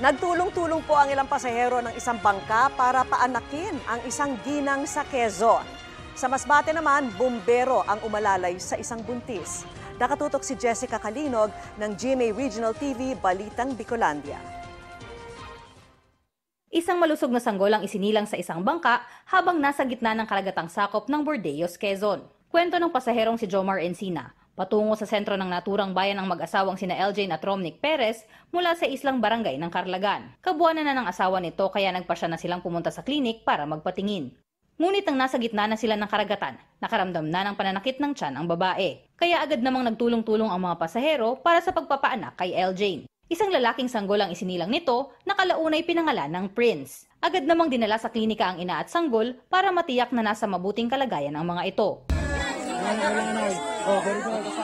Nagtulong-tulong po ang ilang pasahero ng isang bangka para paanakin ang isang ginang sa Quezon. Sa Masbate naman, bumbero ang umalalay sa isang buntis. Nakatutok si Jessica Kalinog ng GMA Regional TV Balitang Bicolandia. Isang malusog na sanggol ang isinilang sa isang bangka habang nasa gitna ng karagatang sakop ng Bordeos, Quezon. Kwento ng pasaherong si Jomar Encina, patungo sa sentro ng naturang bayan ng mag-asawang sina LJ at Romnick Perez mula sa islang barangay ng Carlagan. Kabuanan na ng asawa nito kaya nagpasya na silang pumunta sa klinik para magpatingin. Ngunit nang nasa gitna na sila ng karagatan, nakaramdam na ng pananakit ng tiyan ang babae. Kaya agad namang nagtulong-tulong ang mga pasahero para sa pagpapaanak kay LJ. Isang lalaking sanggol ang isinilang nito na kalaunay pinangalan ng Prince. Agad namang dinala sa klinika ang ina at sanggol para matiyak na nasa mabuting kalagayan ang mga ito.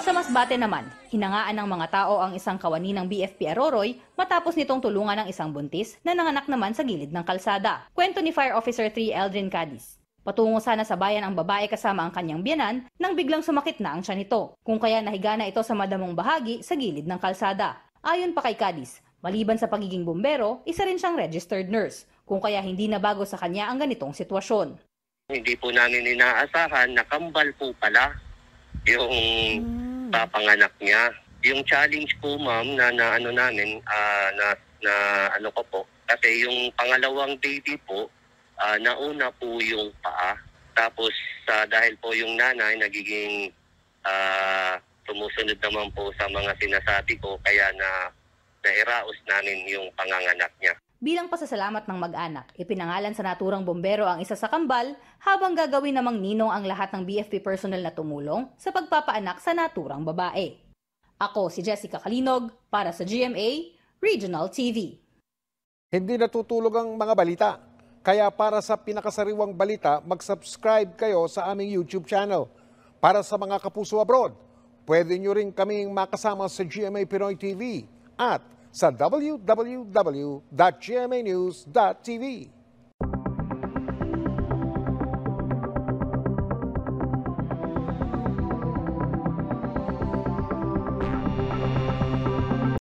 Sa Masbate naman, hinangaan ng mga tao ang isang kawani ng BFP Aroroy matapos nitong tulungan ng isang buntis na nanganak naman sa gilid ng kalsada. Kwento ni Fire Officer 3 Eldrin Cadiz. Patungo sana sa bayan ang babae kasama ang kanyang biyanan nang biglang sumakit na ang siya nito. Kung kaya nahiga na ito sa madamong bahagi sa gilid ng kalsada. Ayon pa kay Cadiz, maliban sa pagiging bumbero, isa rin siyang registered nurse. Kung kaya hindi na bago sa kanya ang ganitong sitwasyon. Hindi po namin inaasahan na kambal po pala yung papanganak niya. Yung challenge po ma'am na, na ano namin, ah, na, na ano ko po, kasi yung pangalawang baby po, ah, nauna po yung paa. Tapos sa dahil po yung nanay nagiging ah, sumusunod naman po sa mga sinasabi ko, kaya na nairaos namin yung panganganak niya. Bilang pasasalamat ng mag-anak, ipinangalan sa naturang bombero ang isa sa kambal habang gagawin namang ninong ang lahat ng BFP personnel na tumulong sa pagpapaanak sa naturang babae. Ako si Jessica Kalinog para sa GMA Regional TV. Hindi natutulog ang mga balita. Kaya para sa pinakasariwang balita, mag-subscribe kayo sa aming YouTube channel. Para sa mga kapuso abroad, pwede nyo rin kaming makasama sa GMA Pinoy TV at sa www.gmanews.tv.